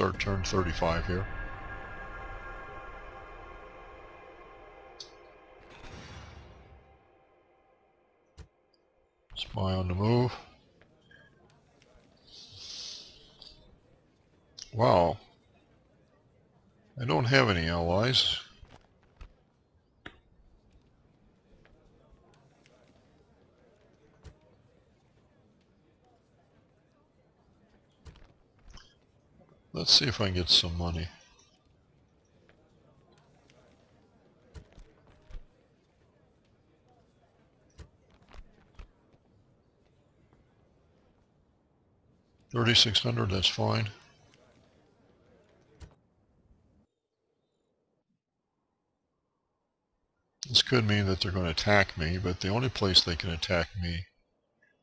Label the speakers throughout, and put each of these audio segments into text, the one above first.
Speaker 1: start turn 35 here. Spy on the move. Wow. I don't have any allies. Let's see if I can get some money. Thirty-six hundred, that's fine. This could mean that they're going to attack me, but the only place they can attack me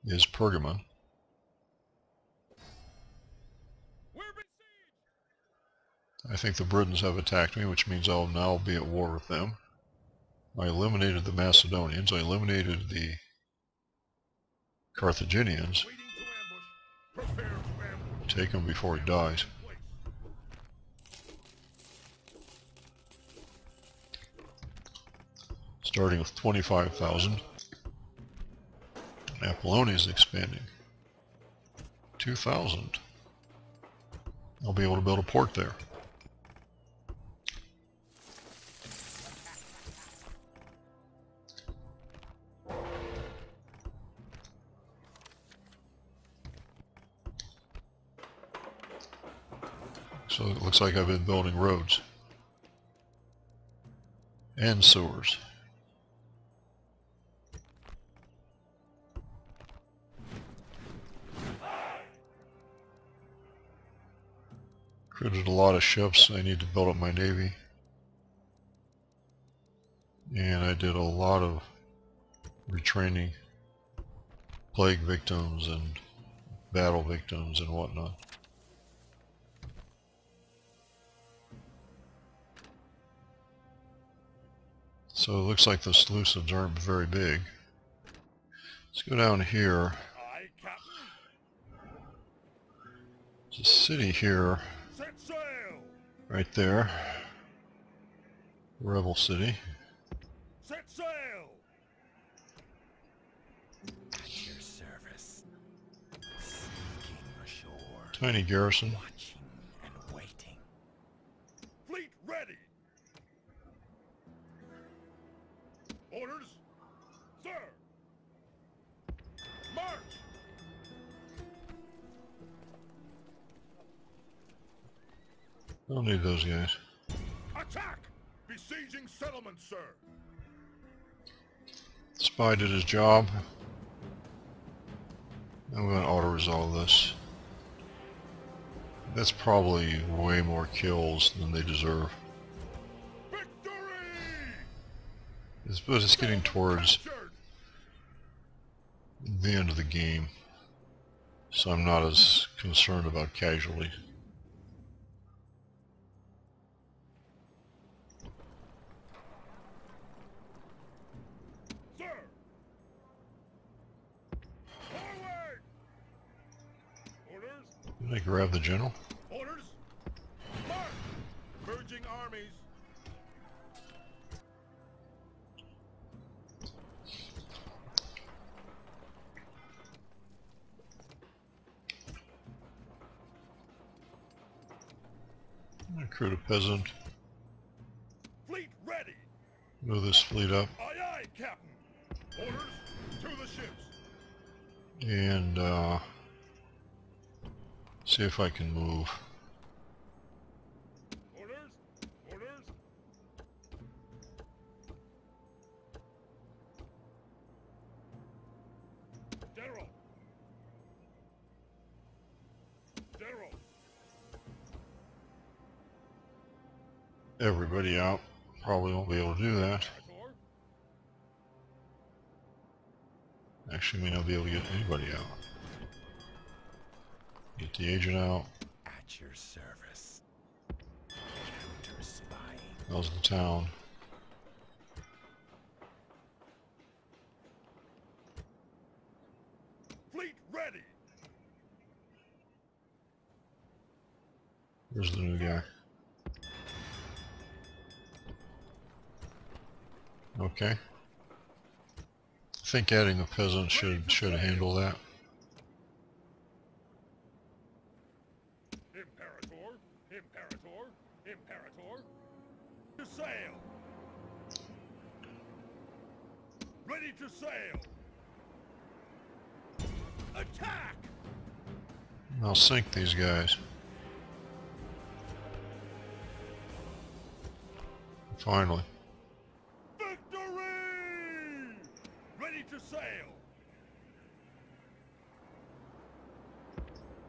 Speaker 1: is Pergamon. I think the Britons have attacked me, which means I'll now be at war with them. I eliminated the Macedonians. I eliminated the Carthaginians. Take him before he dies. Starting with 25,000. Apollonia is expanding. 2,000. I'll be able to build a port there. So it looks like I've been building roads and sewers. Created a lot of ships. I need to build up my navy. And I did a lot of retraining plague victims and battle victims and whatnot. So it looks like the Seleucids aren't very big. Let's go down here. There's a city here, right there. Rebel City. Tiny garrison. Don't need those guys. Attack! Besieging settlement, sir. Spy did his job. I'm going to auto-resolve this. That's probably way more kills than they deserve. It's, but it's getting towards the end of the game, so I'm not as concerned about casualties. I grab the general? Orders. March. Merging armies. Recruit a peasant. Fleet ready. Move this fleet up. Aye aye, Captain. Orders to the ships. And uh See if I can move. Orders! Orders! General! General! Everybody out. Probably won't be able to do that. Actually may not be able to get anybody out. Get the agent out. At your service. Counter spying. How's the town? Fleet ready. Where's the new guy? Okay. I think adding a peasant should should handle that.
Speaker 2: Imperator, Imperator, Imperator, to sail. Ready to sail. Attack!
Speaker 1: I'll sink these guys. Finally.
Speaker 2: Victory! Ready to sail.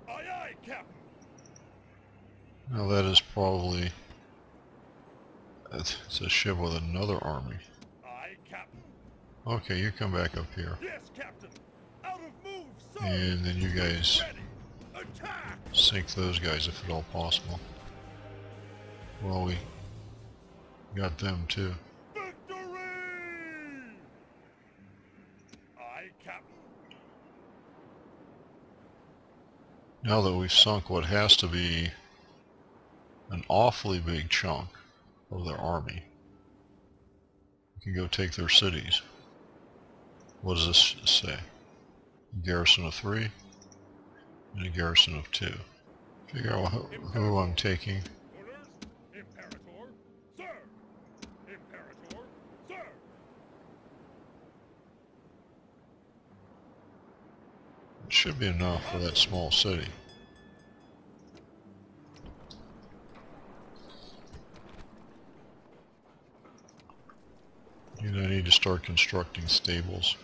Speaker 2: Aye, aye, Captain.
Speaker 1: Now that is probably... It's a ship with another army.
Speaker 2: Aye, Captain.
Speaker 1: Okay, you come back up here.
Speaker 2: Yes, Captain. Out of move, sir.
Speaker 1: And then you guys
Speaker 2: Ready.
Speaker 1: Sink those guys if at all possible. Well, we got them too.
Speaker 2: Victory! Aye, Captain.
Speaker 1: Now that we've sunk what has to be an awfully big chunk of their army, we can go take their cities. What does this say? A garrison of three and a garrison of two. Figure out who, who I'm taking. It should be enough for that small city. And I need to start constructing stables.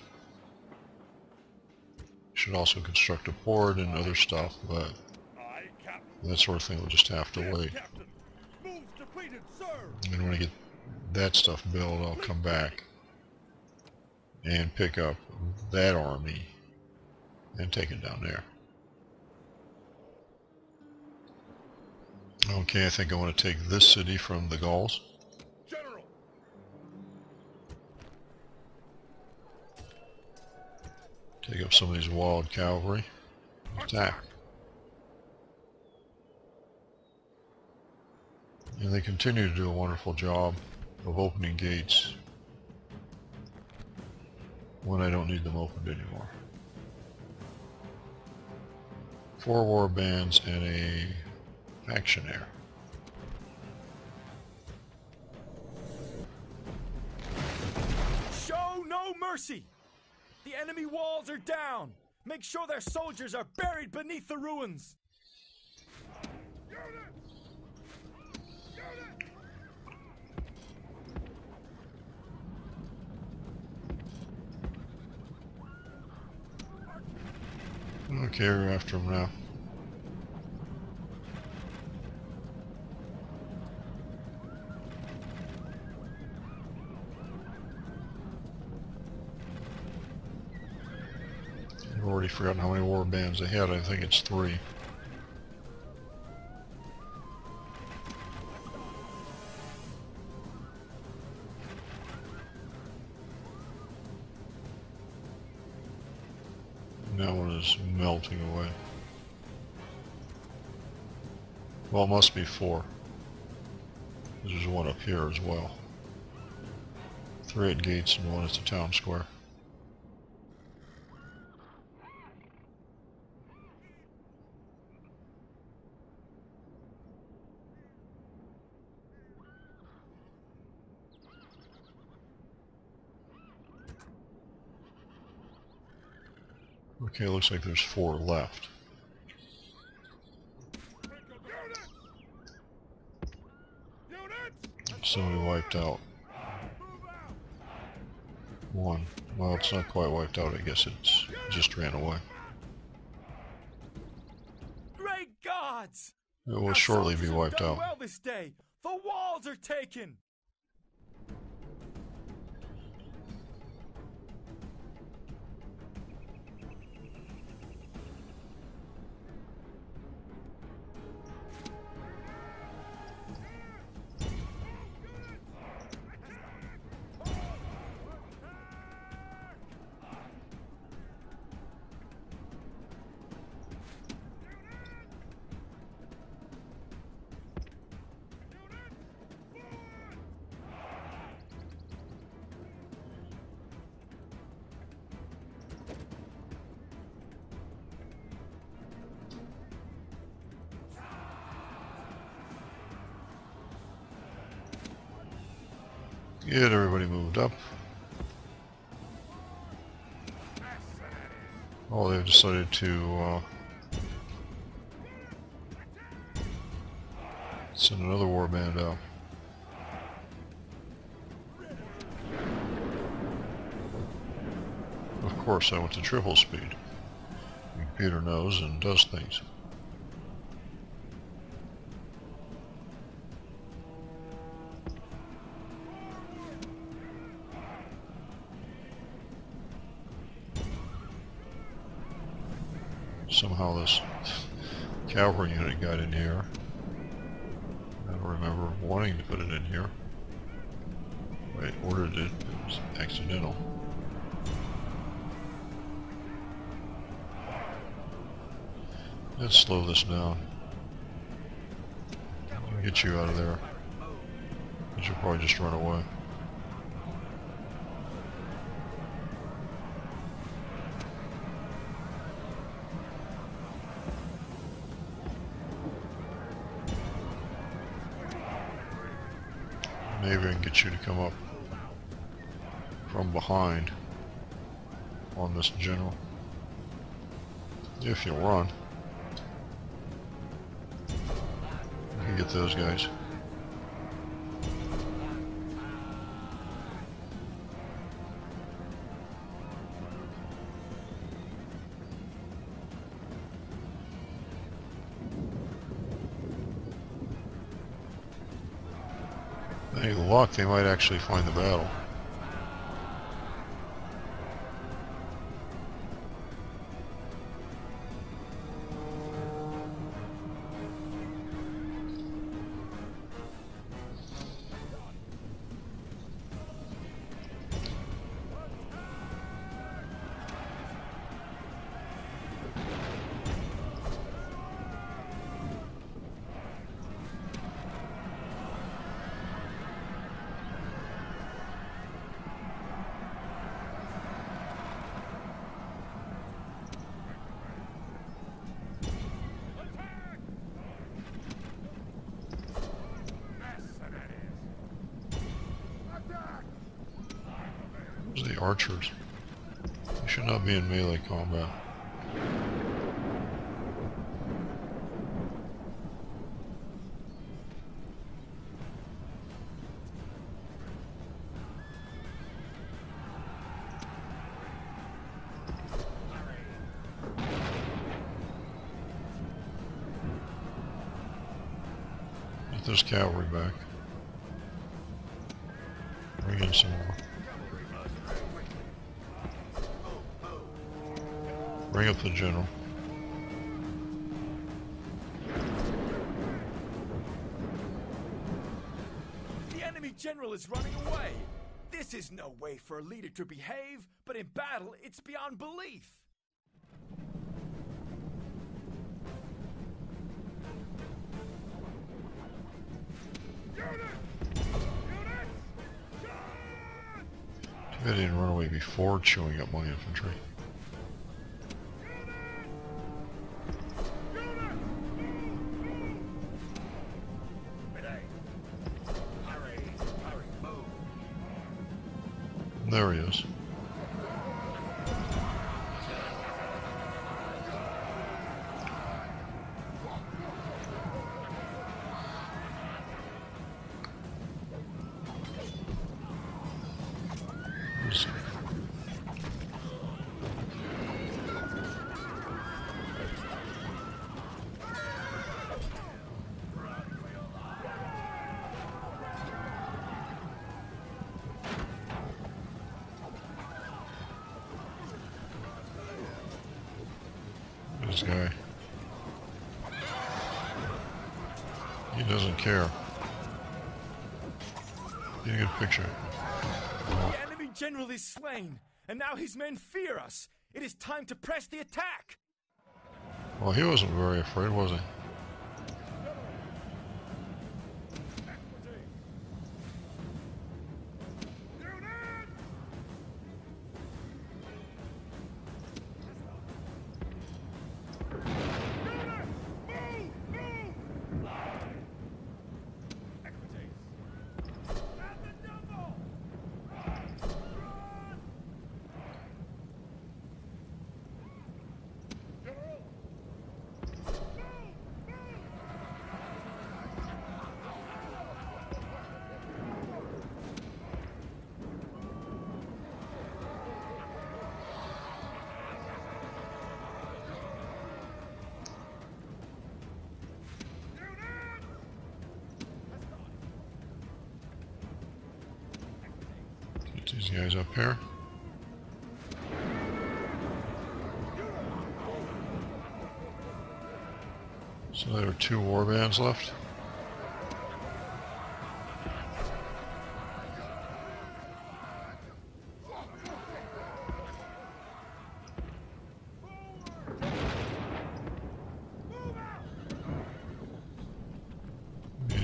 Speaker 1: Should also construct a port and other stuff, but. That sort of thing will just have to wait. And when I get that stuff built, I'll come back and pick up that army and take it down there. Okay, I think I want to take this city from the Gauls.
Speaker 2: General!
Speaker 1: Take up some of these wild cavalry. Attack. And they continue to do a wonderful job of opening gates when I don't need them opened anymore. Four war bands and a faction heir.
Speaker 3: Show no mercy! The enemy walls are down! Make sure their soldiers are buried beneath the ruins!
Speaker 2: Unit!
Speaker 1: We're after them now. I've already forgotten how many war bands they had. I think it's three. Is melting away. Well, it must be four. There's one up here as well. Three at gates and one at the town square. Okay, looks like there's four left. Somebody wiped out one. Well, it's not quite wiped out. I guess it's just ran away.
Speaker 3: Great gods!
Speaker 1: It will
Speaker 3: Our
Speaker 1: shortly be wiped out.
Speaker 3: well this day! The walls are taken!
Speaker 1: Get everybody moved up. Oh, they've decided to uh, send another warband out. Of course, I went to triple speed. The computer knows and does things. Somehow this cavalry unit got in here. I don't remember wanting to put it in here. I ordered it, it was accidental. Let's slow this down. Get you out of there. You should probably just run away. You to come up from behind on this general. If you run. You can get those guys. Luck, they might actually find the battle. Archers. They should not be in melee combat.
Speaker 3: Enemy general is running away. This is no way for a leader to behave, but in battle, it's beyond belief.
Speaker 2: Charge!
Speaker 1: I didn't run away before chewing up my infantry. There he is.
Speaker 3: Now his men fear us. It is time to press the attack.
Speaker 1: Well, he wasn't very afraid, was he? Get these guys up here. So there are two war bands left.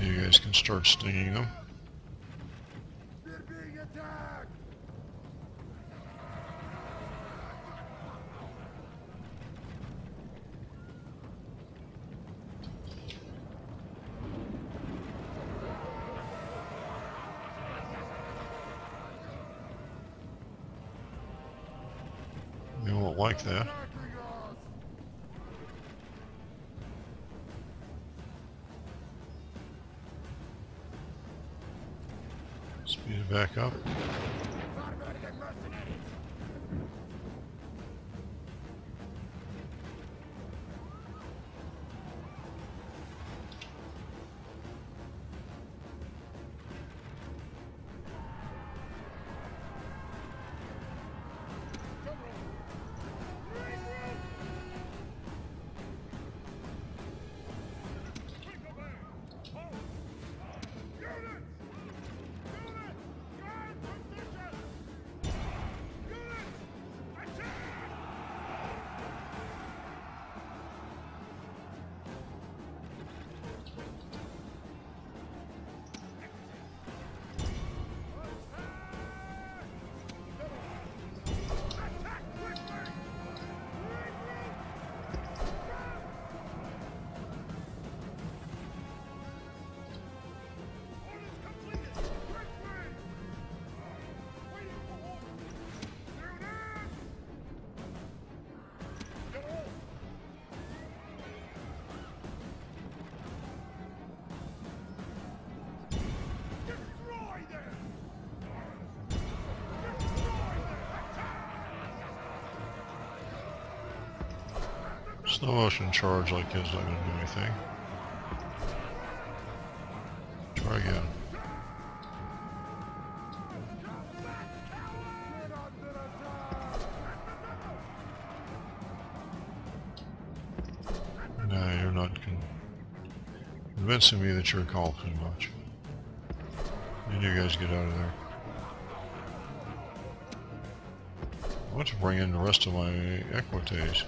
Speaker 1: you guys can start stinging them.
Speaker 2: They're being attacked! Attacking us!
Speaker 1: Speed it back up. Slow motion charge like this not to do anything. Try again. No, you're not con convincing me that you're called too much. And you guys get out of there. I want to bring in the rest of my equites.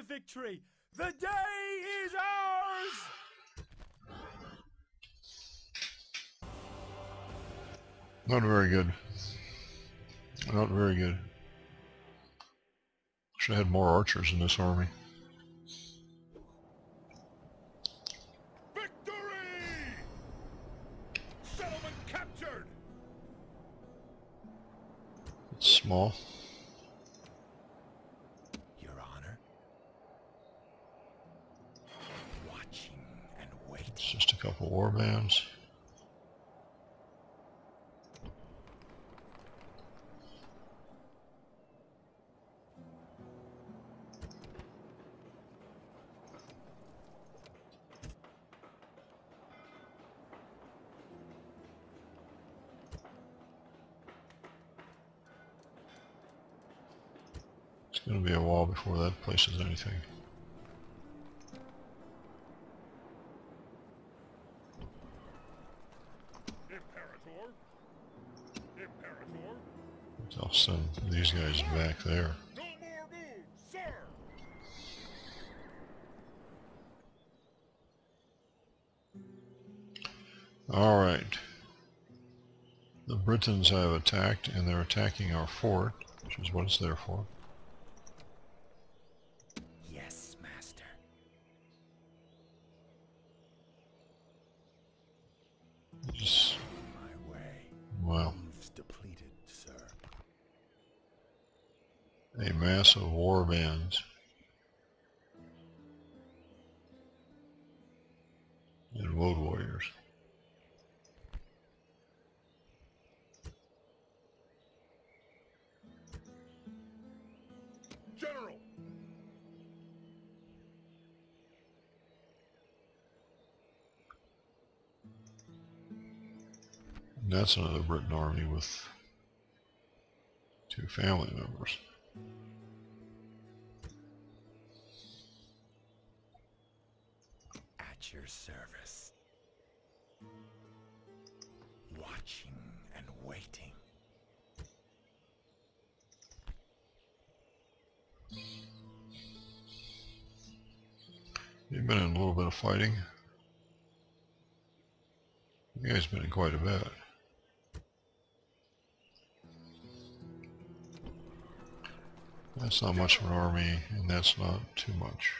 Speaker 3: Victory. The day is ours!
Speaker 1: not very good. Not very good. Should have had more archers in this army. It's gonna be a while before that places anything.
Speaker 2: Imperator. Imperator.
Speaker 1: I'll send these guys back there.
Speaker 2: All
Speaker 1: right. The Britons have attacked, and they're attacking our fort, which is what it's there for. That's another Briton army with two family members.
Speaker 3: At your service. Watching and waiting.
Speaker 1: You've been in a little bit of fighting. You guys been in quite a bit. That's not much of an army, and that's not too much.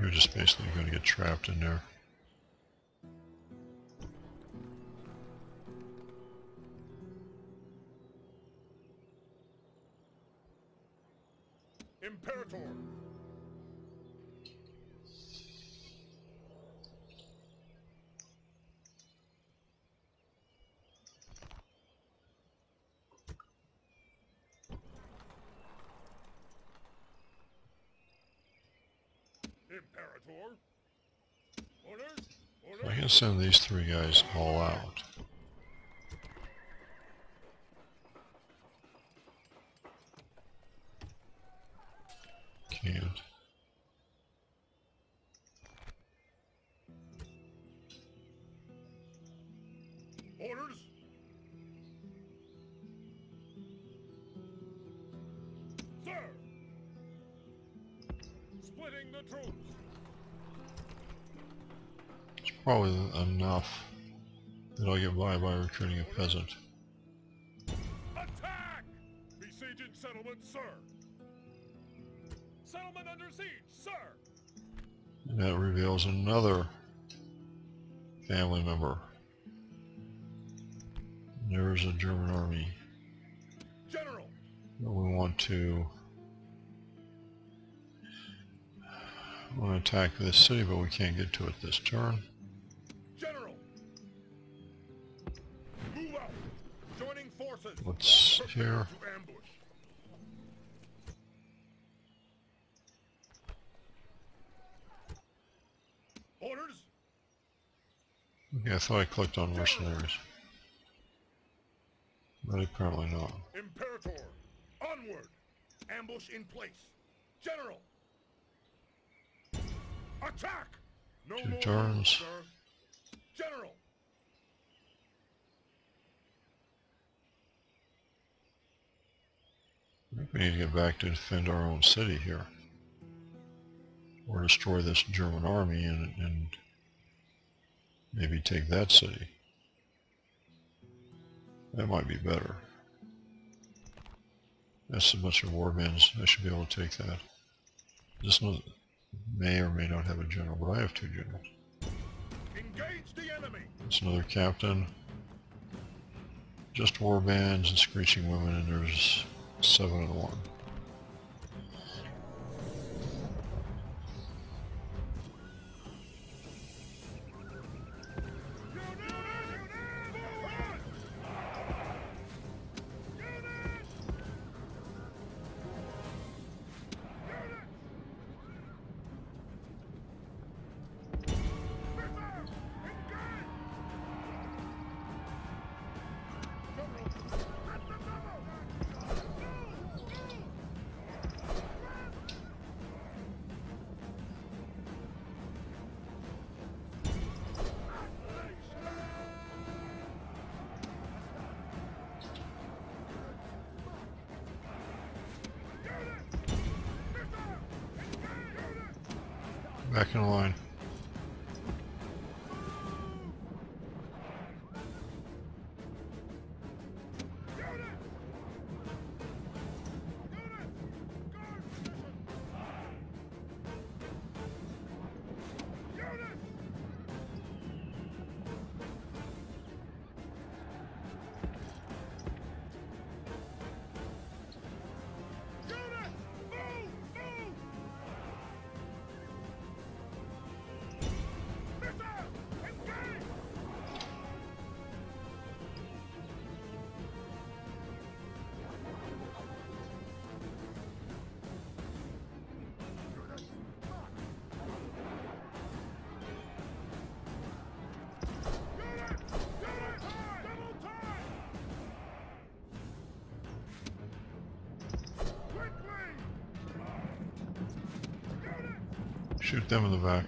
Speaker 1: You're just basically going to get trapped in there. Can send these three guys all out. Can't.
Speaker 2: Orders! Sir! Splitting the troops!
Speaker 1: Probably enough that I'll get by by recruiting a peasant.
Speaker 2: Attack! Besieging settlement, sir! Settlement under siege, sir!
Speaker 1: And that reveals another family member. There's a German army.
Speaker 2: General!
Speaker 1: that We want to want to attack this city, but we can't get to it this turn. What's here?
Speaker 2: Orders!
Speaker 1: Okay, I thought I clicked on mercenaries. But apparently not.
Speaker 2: Imperator! Onward! Ambush in place! General! Attack! No
Speaker 1: Two
Speaker 2: more
Speaker 1: turns.
Speaker 2: sir. General!
Speaker 1: I think we need to get back to defend our own city here. Or destroy this German army and, and maybe take that city. That might be better. That's a bunch of war warbands. I should be able to take that. This one may or may not have a general, but I have two generals.
Speaker 2: Engage the enemy!
Speaker 1: It's another captain. Just warbands and screeching women, and there's seven and one. Back in line. Shoot them in the back.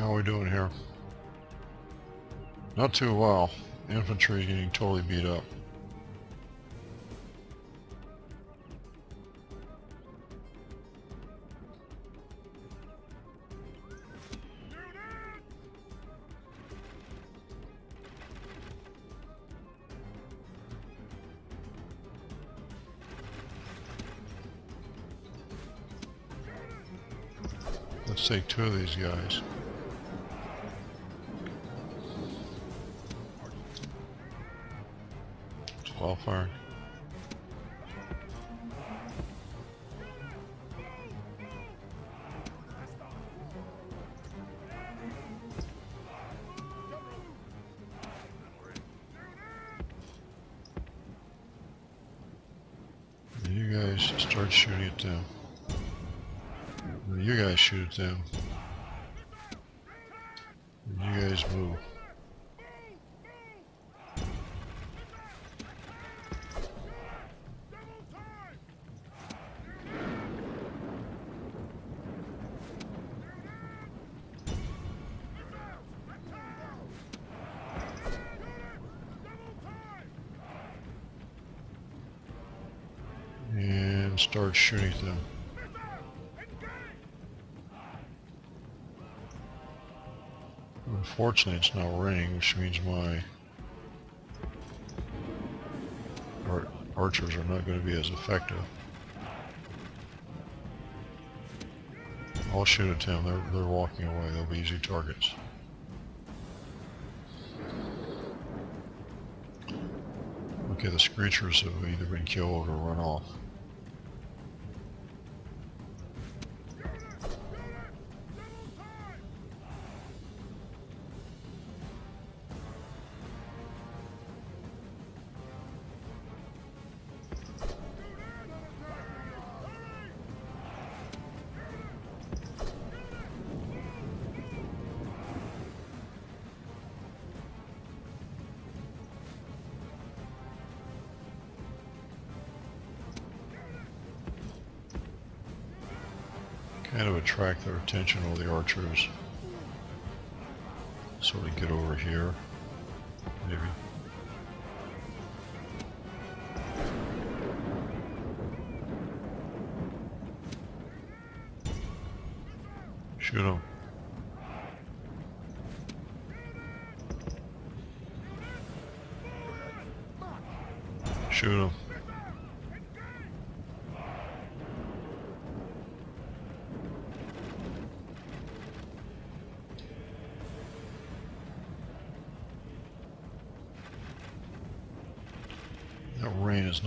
Speaker 1: How are we doing here? Not too well. Infantry getting totally beat up. Let's take two of these guys. Well you guys start shooting them. And You guys shoot them. And you guys move. And start Unfortunately, it's not raining, which means my ar archers are not going to be as effective. I'll shoot at them. They're, they're walking away. They'll be easy targets. Okay, the screechers have either been killed or run off. Their attention with the archers. So we get over here, maybe.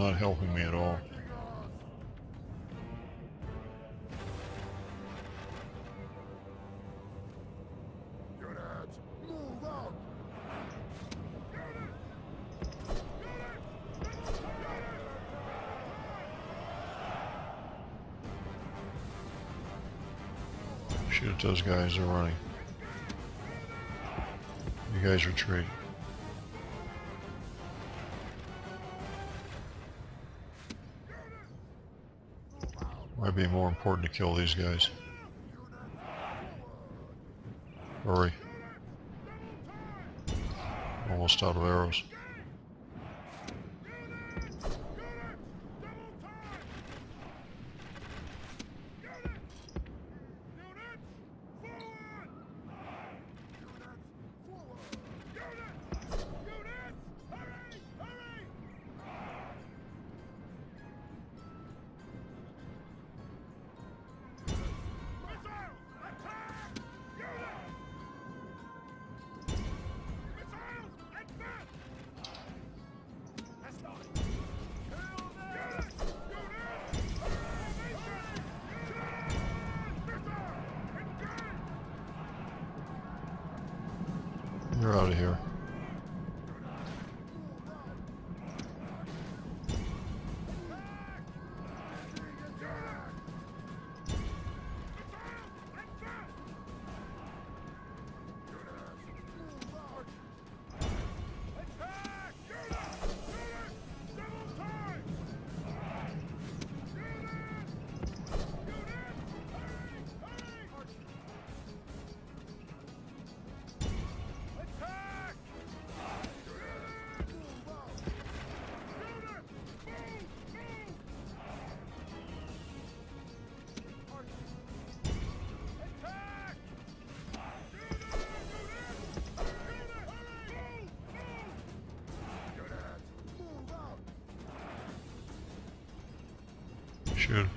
Speaker 1: Not helping me at all. Shoot at those guys, they're running. You guys retreat. Be more important to kill these guys. Hurry. Almost out of arrows. We're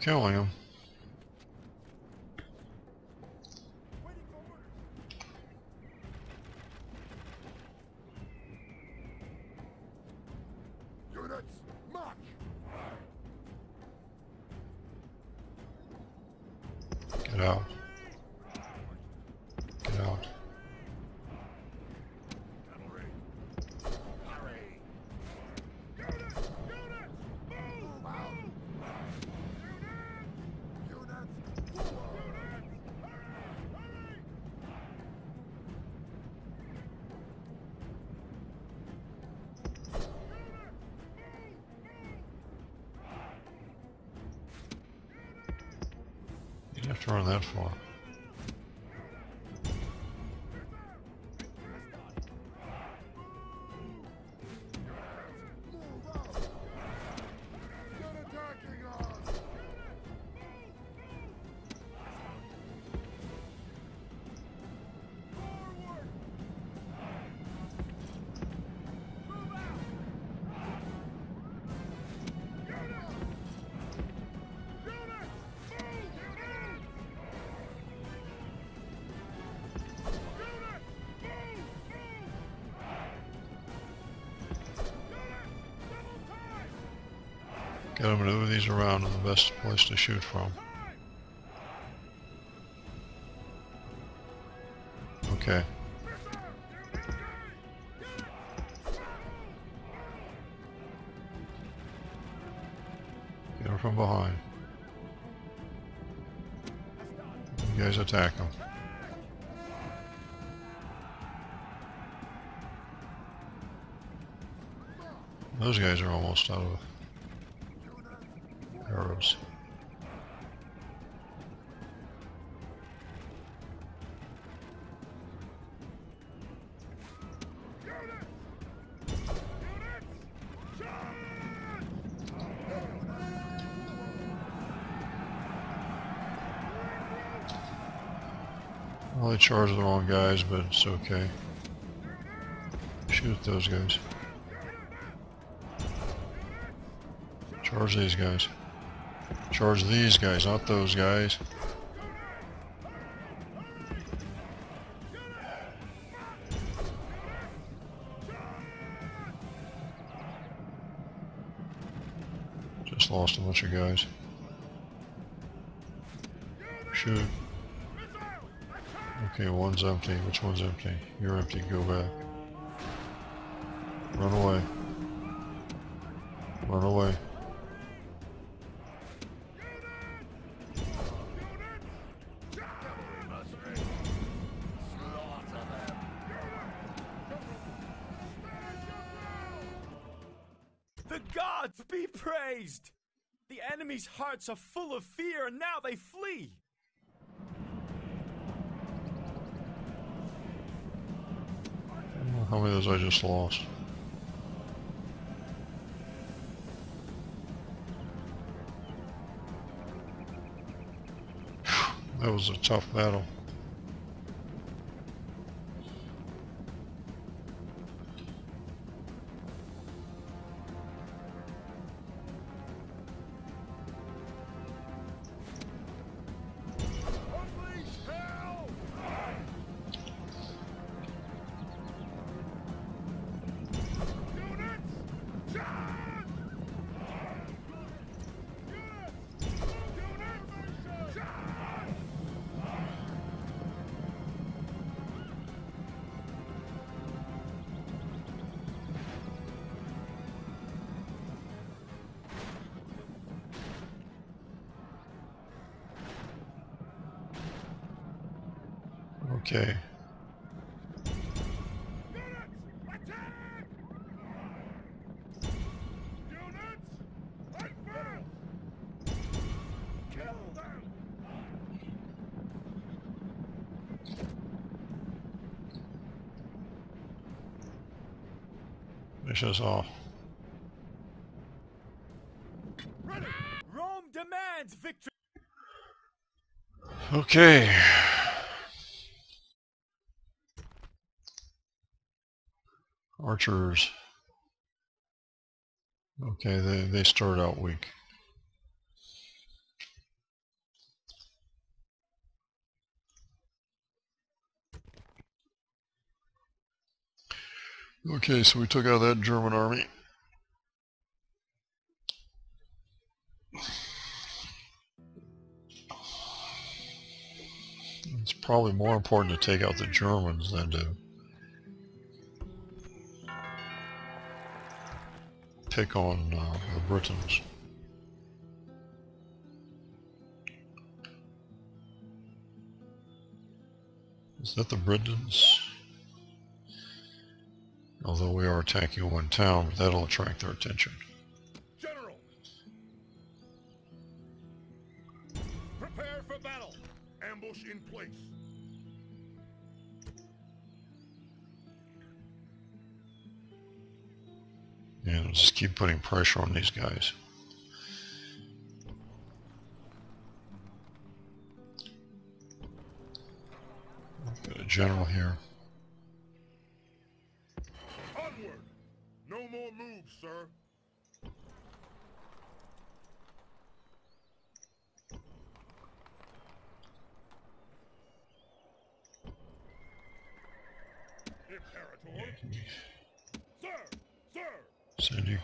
Speaker 1: killing him. That far.
Speaker 2: Time!
Speaker 1: Gotta maneuver these around to the best place to shoot from. Okay. Get her from behind. You guys attack them. Those guys are almost out of Charged the wrong guys, but it's okay. Shoot those guys. Charge these guys. Charge these guys, not those guys. Just lost a bunch of guys. Shoot. Okay, one's empty. Which one's empty? You're empty. Go back. Run away. Run away. Those I just lost? That was a tough battle. Okay.
Speaker 2: Units! Attack! Units! Advance! Kill them!
Speaker 1: Finish us off.
Speaker 3: Rome demands victory!
Speaker 1: Okay. Archers. Okay, they, they start out weak. Okay, so we took out that German army. It's probably more important to take out the Germans than to pick on uh, the Britons. Is that the Britons? Although we are attacking one town, that'll attract their attention.
Speaker 2: General! Prepare for battle! Ambush in place!
Speaker 1: And just keep putting pressure on these guys. General here.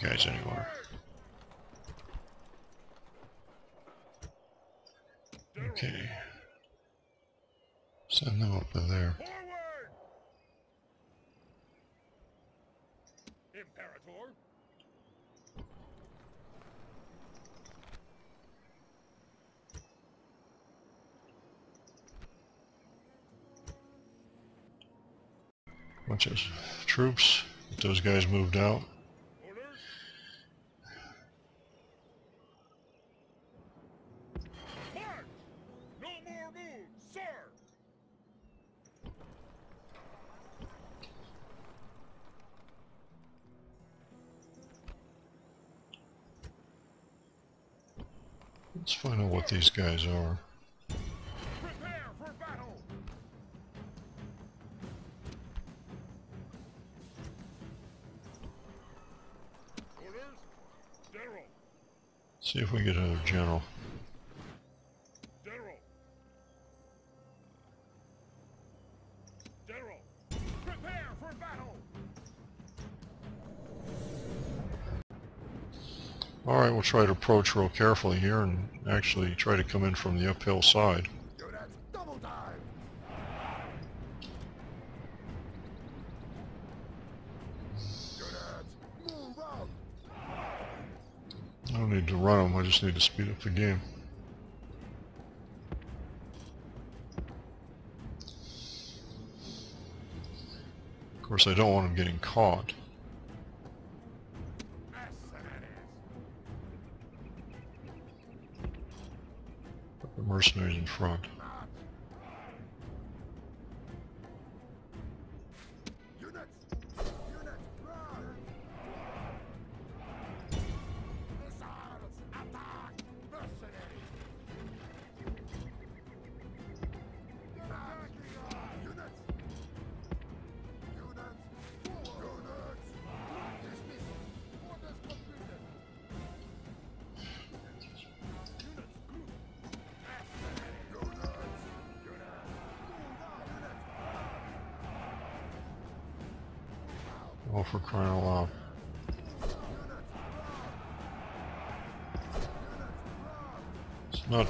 Speaker 1: guys
Speaker 2: anymore.
Speaker 1: Okay. Send them up to there. Bunch of troops. Get Those guys moved out. These guys are. See if we get another general.
Speaker 2: General! General! Prepare for battle!
Speaker 1: Alright, we'll try to approach real carefully here and actually try to come in from the uphill side. I don't need to run them, I just need to speed up the game. Of course, I don't want them getting caught. Mercenaries in front.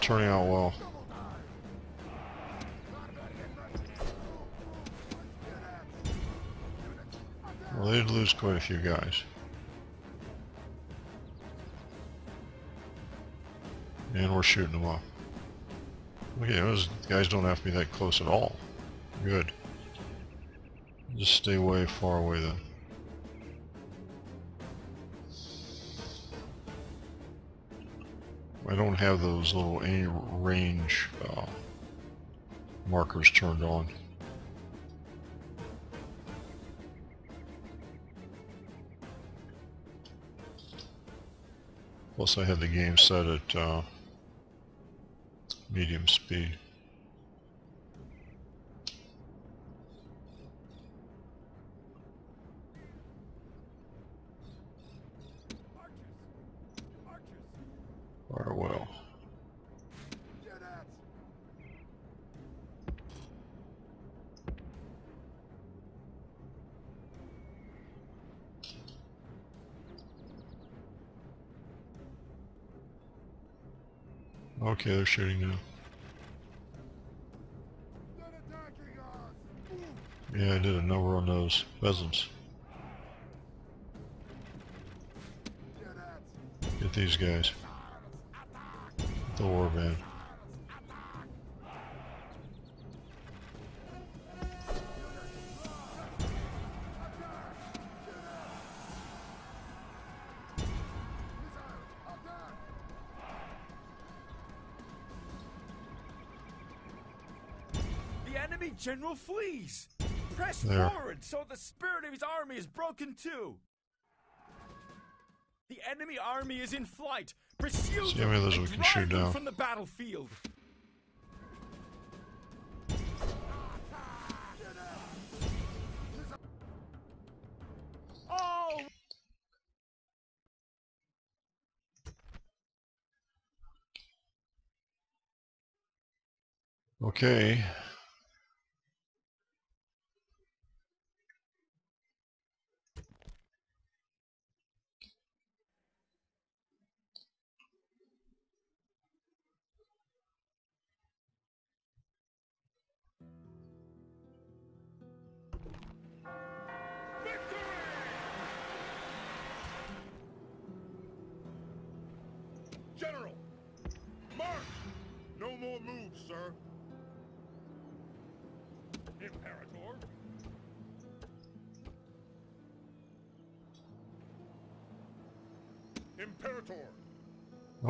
Speaker 1: Turning out well. Well, they did lose quite a few guys. And we're shooting them off. Okay, those guys don't have to be that close at all. Good. Just stay way far away then. I don't have those little any range uh, markers turned on. Plus I have the game set at uh, medium speed. Okay, they're shooting now. Yeah, I did a number on those pheasants. Get these guys. The warband.
Speaker 3: The general flees! Press
Speaker 1: There.
Speaker 3: forward so the spirit of his army is broken too! The enemy army is in flight! Pursue
Speaker 1: See
Speaker 3: them and
Speaker 1: we can
Speaker 3: drive
Speaker 1: shoot
Speaker 3: them
Speaker 1: down.
Speaker 3: from the battlefield! Oh!
Speaker 1: Okay.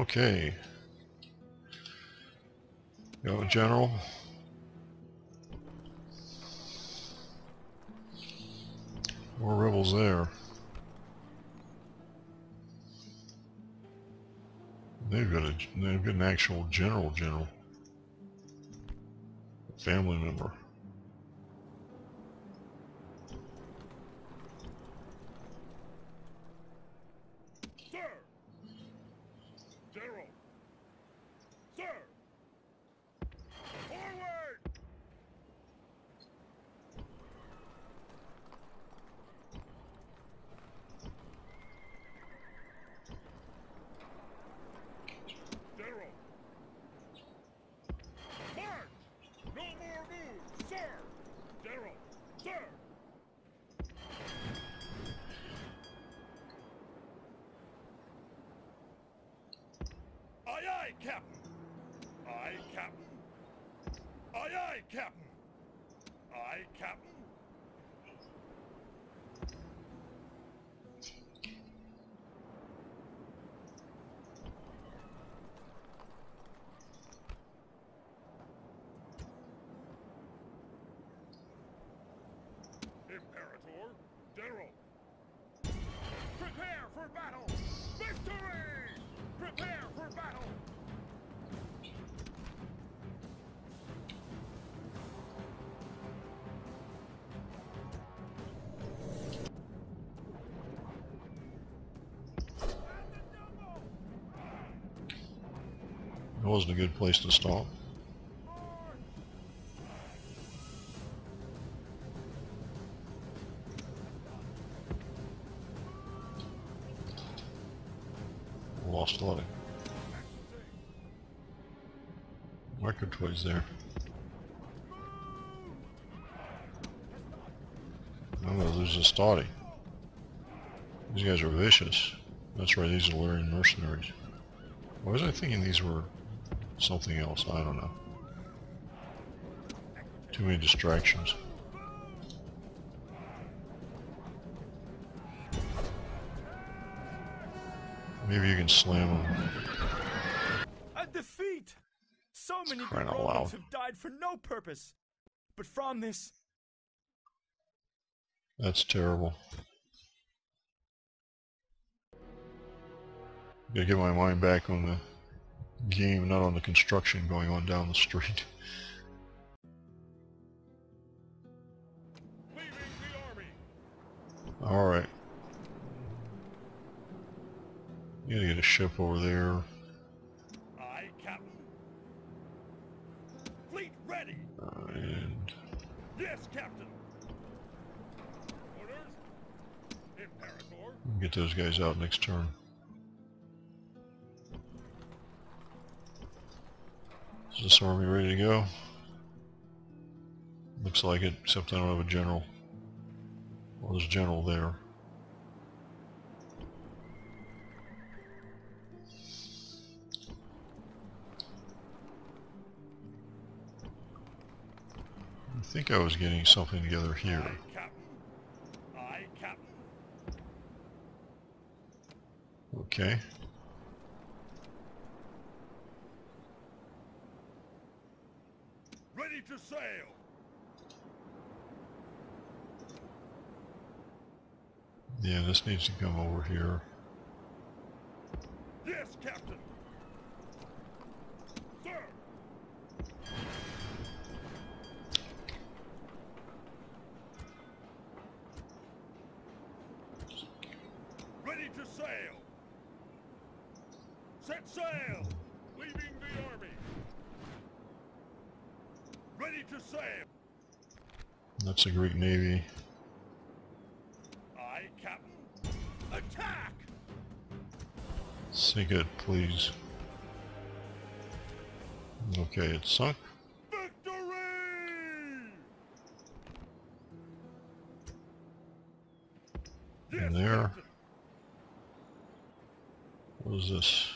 Speaker 1: Okay. Go, General. More rebels there. They've got a they've got an actual general general. Family member. That wasn't a good place to stop. Lost a lot of micro toys there. I'm gonna lose Stati. These guys are vicious. That's right, these are Illyrian mercenaries. Why was I thinking these were something else. I don't know. Too many distractions. Maybe you can slam them.
Speaker 3: A defeat! So many good Romans have died for no purpose. But from this...
Speaker 1: That's terrible. Gotta get my mind back on the game, not on the construction going on down the street. Alright. You gotta get a ship over there.
Speaker 2: Aye, Captain. Fleet ready.
Speaker 1: and
Speaker 2: yes, Captain. Orders. Imperator.
Speaker 1: Get those guys out next turn. Is this army ready to go? Looks like it, except I don't have a general. Well, there's a general there. I think I was getting something together here. Okay.
Speaker 2: To sail!
Speaker 1: Yeah, this needs to come over here.
Speaker 2: Yes, Captain! Sir! Ready to sail! Set sail! to sail.
Speaker 1: That's a Greek navy.
Speaker 2: Aye, Captain. Attack!
Speaker 1: Sink it, please. Okay, it's sunk.
Speaker 2: Victory!
Speaker 1: And there. What is this?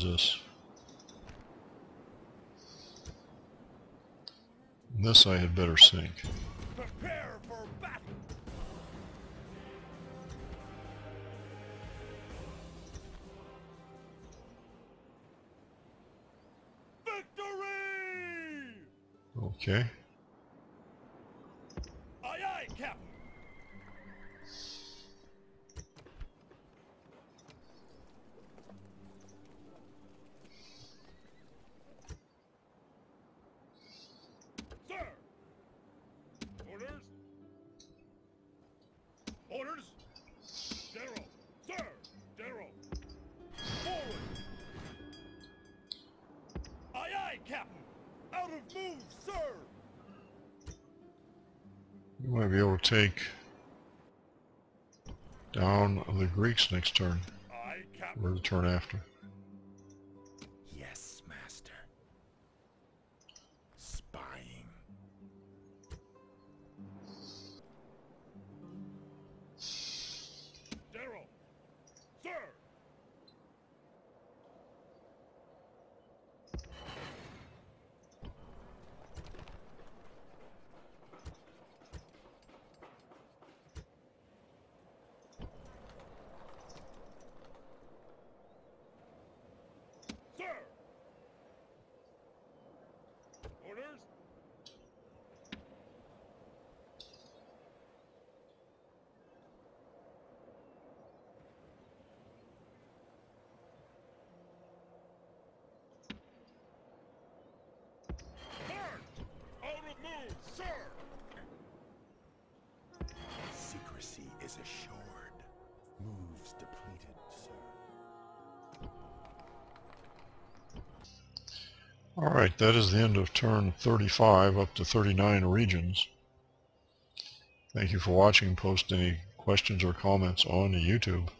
Speaker 1: This? This I had better sink.
Speaker 2: Prepare for battle. Victory!
Speaker 1: Okay.
Speaker 2: Move, sir!
Speaker 1: You might be able to take down the Greeks next turn, or the turn after. That is the end of turn 35 up to 39 regions. Thank you for watching. Post any questions or comments on YouTube.